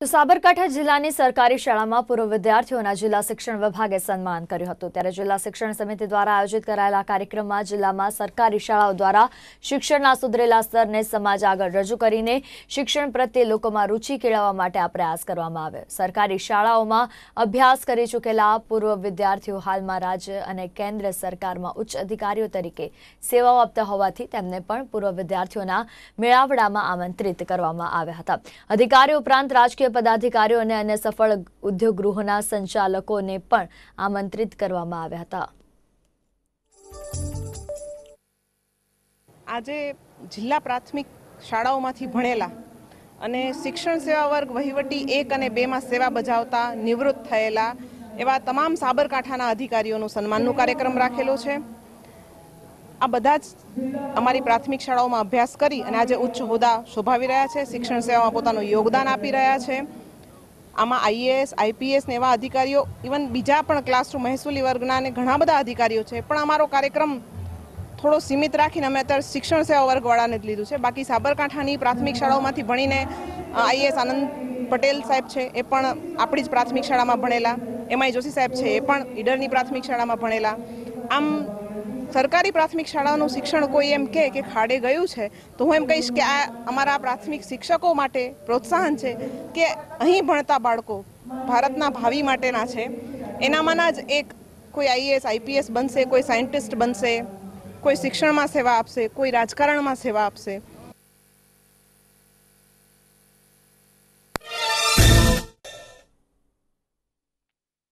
તો સાબરકાંઠા જિલ્લાની સરકારી શાળામાં પૂર્વ વિદ્યાર્થીઓના જિલ્લા શિક્ષણ વિભાગે સન્માન કર્યું હતું. ત્યારે જિલ્લા શિક્ષણ સમિતિ દ્વારા આયોજિત કરાયેલા કાર્યક્રમમાં જિલ્લામાં સરકારી શાળાઓ દ્વારા શિક્ષણના સુધરેલા સ્તરને સમાજ આગળ રજૂ કરીને શિક્ષણ પ્રત્યે લોકોમાં રૂચિ કેળવવા માટે આ પ્રયાસ કરવામાં આવ્યો. સરકારી શાળાઓમાં અભ્યાસ કરી ચૂકેલા પૂર્વ વિદ્યાર્થીઓ હાલમાં રાજ્ય અને કેન્દ્ર સરકારમાં ઉચ્ચ અધિકારીઓ તરીકે સેવાઓ આપતા હોવાથી તેમને પણ પૂર્વ વિદ્યાર્થીઓના મેળાવડામાં આમંત્રિત કરવામાં આવ્યા હતા. અધિકારીઓ ઉપરાંત રાજકીય પદાધિકારીઓ અને અન્ય સફળ ઉદ્યોગ સંચાલકોને પણ આમંત્રિત કરવામાં આવ્યા હતા. આજે જિલ્લા પ્રાથમિક શાળાઓમાંથી ભણેલા અને શિક્ષણ સેવા વર્ગ વહીવટી એક અને બેમાં સેવા બજાવતા નિવૃત્ત થયેલા એવા તમામ સાબરકાંઠાના અધિકારીઓનું સન્માનનો કાર્યક્રમ રાખેલો છે. આ બધા જ અમારી પ્રાથમિક શાળાઓમાં અભ્યાસ કરી અને આજે ઉચ્ચ હોદ્દા શોભાવી રહ્યા છે, શિક્ષણ સેવામાં પોતાનું યોગદાન આપી રહ્યા છે. આમાં આઈએએસ, આઈપીએસ ને એવા અધિકારીઓ, ઇવન બીજા પણ ક્લાસરૂમ મહેસૂલી વર્ગના અને ઘણા બધા અધિકારીઓ છે. પણ અમારો કાર્યક્રમ થોડો સીમિત રાખીને અમે અત્યારે શિક્ષણ સેવા વર્ગવાળાને જ લીધું છે. બાકી સાબરકાંઠાની પ્રાથમિક શાળાઓમાંથી ભણીને આઈએસ આનંદ પટેલ સાહેબ છે, એ પણ આપણી જ પ્રાથમિક શાળામાં ભણેલા. એમઆઈ જોશી સાહેબ છે, એ પણ ઈડરની પ્રાથમિક શાળામાં ભણેલા. આમ સરકારી પ્રાથમિક શાળાનું શિક્ષણ કોઈ એમ કહે કે ખાડે ગયું છે, તો હું એમ કહીશ કે આ અમારા પ્રાથમિક શિક્ષકો માટે પ્રોત્સાહન છે કે અહીં ભણતા બાળકો ભારતના ભાવિ માટેના છે. એનામાંના જ એક કોઈ આઈએએસ, આઈપીએસ બનશે, કોઈ સાયન્ટિસ્ટ બનશે, કોઈ શિક્ષણમાં સેવા આપશે, કોઈ રાજકારણમાં સેવા આપશે.